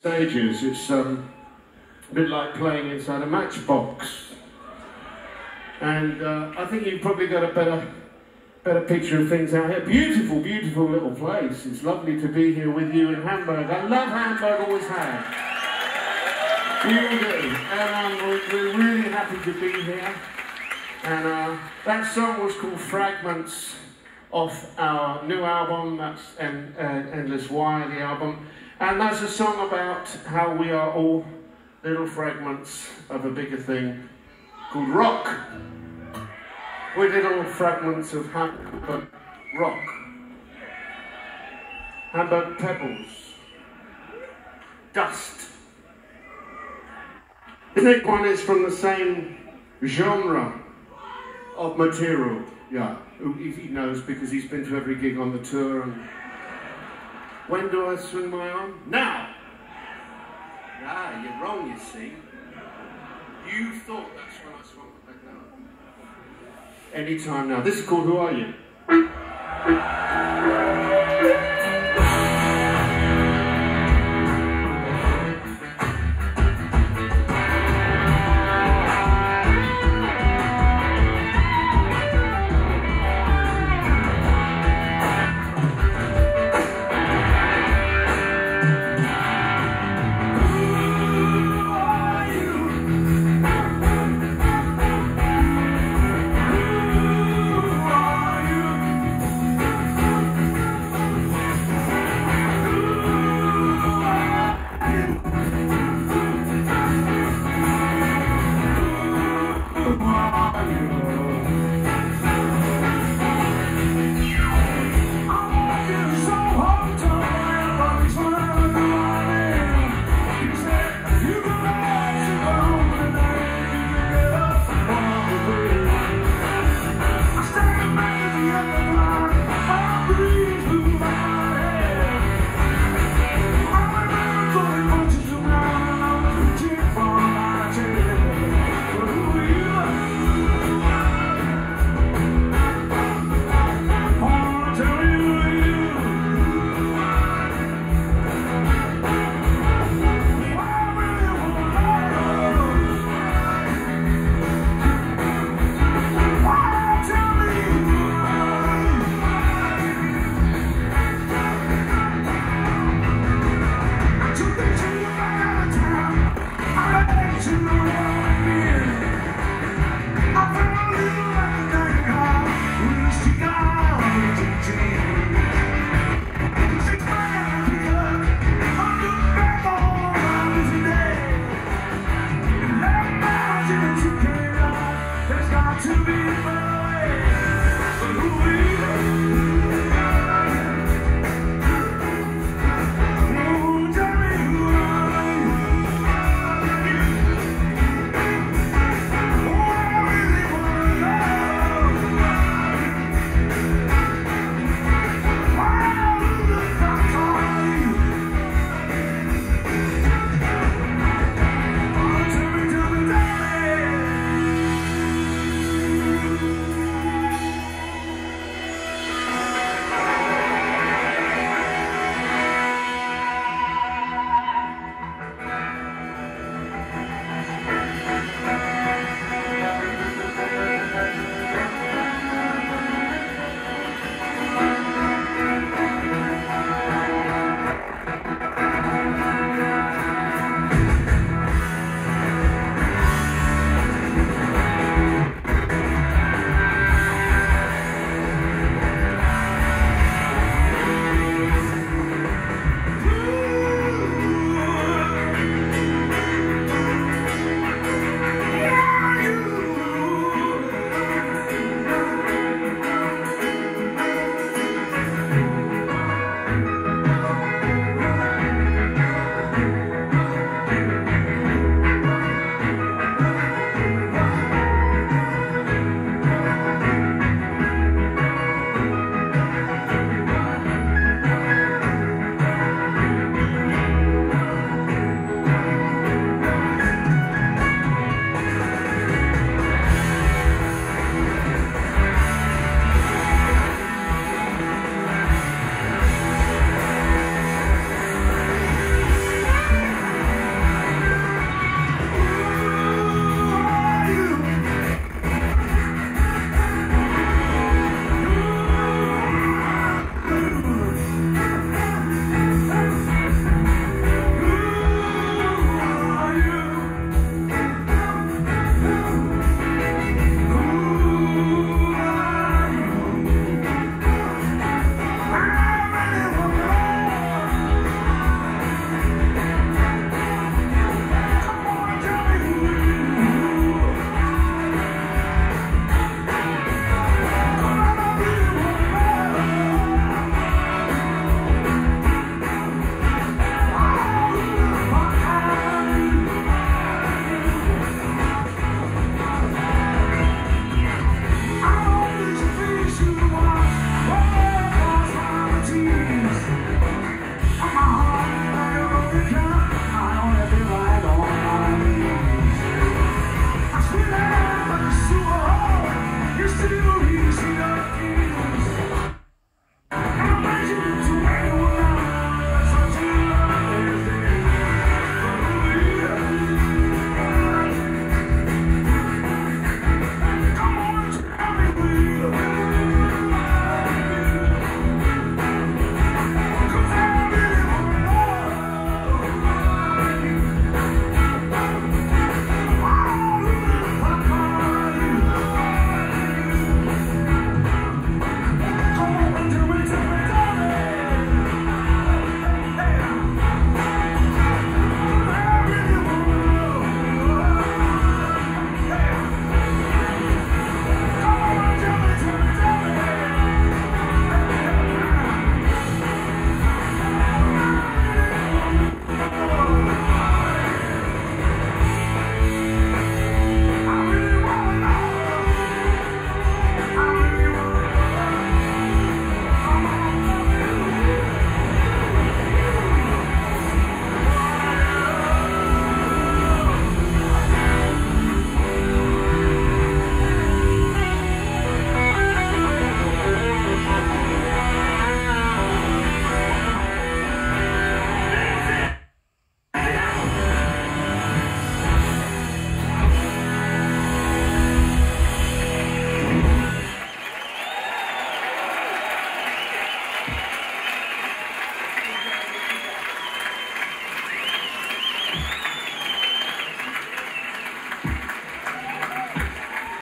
stages. It's um, a bit like playing inside a matchbox. And uh, I think you've probably got a better, better picture of things out here. Beautiful, beautiful little place. It's lovely to be here with you in Hamburg. I love Hamburg, always have. We all do. And um, we're, really happy to be here. And uh, that song was called Fragments off our new album, that's en uh, Endless Wire, the album. And that's a song about how we are all little fragments of a bigger thing called rock. We're little fragments of Hamburg rock. Hamburg pebbles. Dust. The next one is from the same genre of material. Yeah, he knows because he's been to every gig on the tour. And when do I swing my arm? Now. Ah, you're wrong. You see. You thought that's when I swung it back now. Anytime now. This is called Who Are You? Yeah.